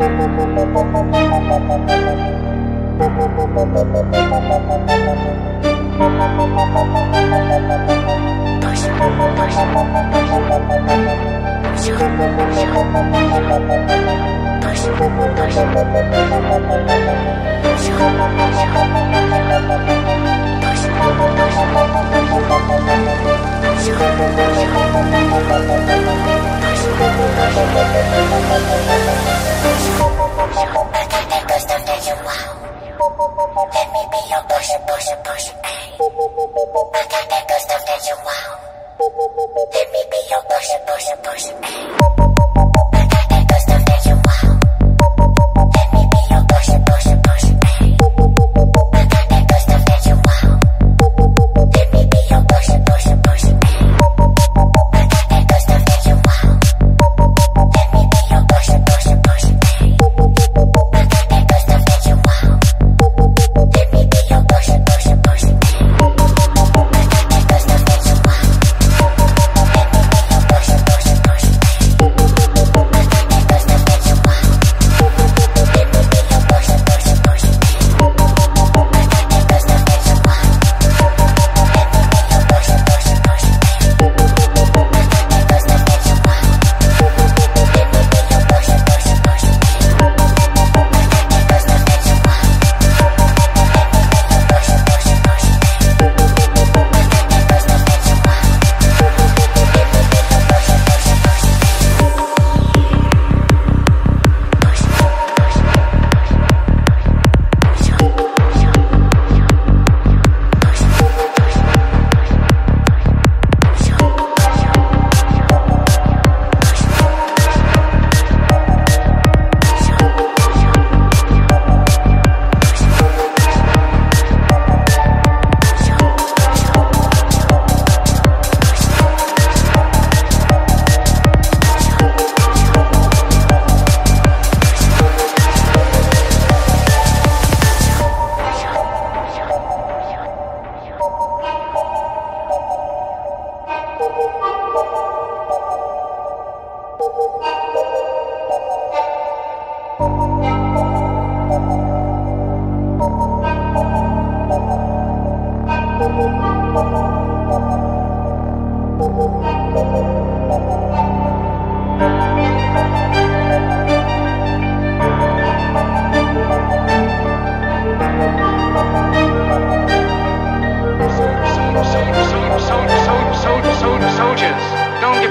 どうしよう take the stuff that you want. Let me be your person, person, person. Ay.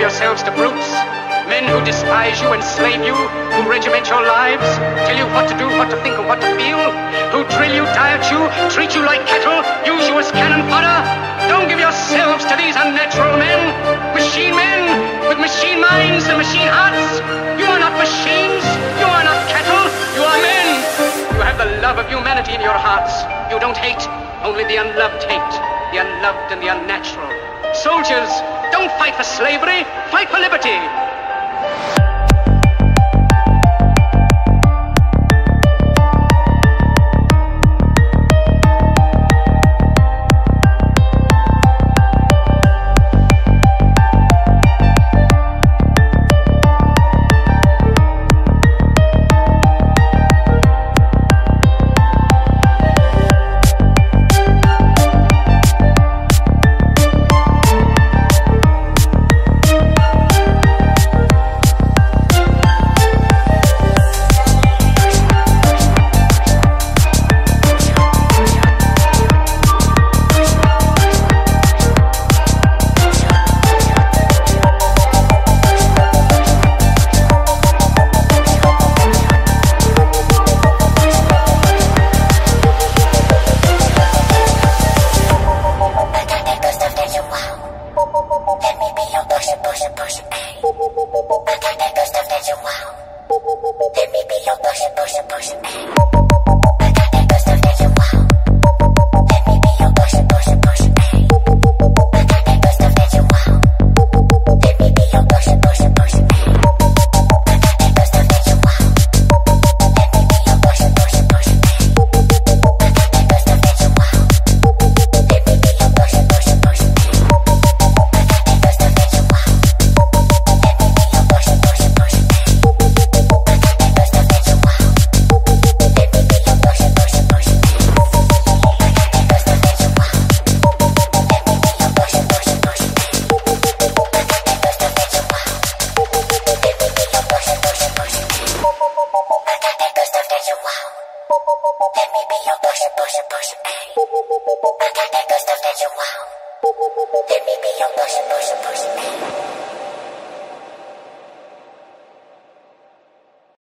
yourselves to brutes, men who despise you, enslave you, who regiment your lives, tell you what to do, what to think, and what to feel, who drill you, diet you, treat you like cattle, use you as cannon fodder. Don't give yourselves to these unnatural men, machine men with machine minds and machine hearts. You are not machines, you are not cattle, you are men. You have the love of humanity in your hearts. You don't hate, only the unloved hate, the unloved and the unnatural. Soldiers, don't fight for slavery, fight for liberty. Let me be your push, push, push. push it, push it, push it, I got that good stuff that you want. Let me be your push it, push it, push it,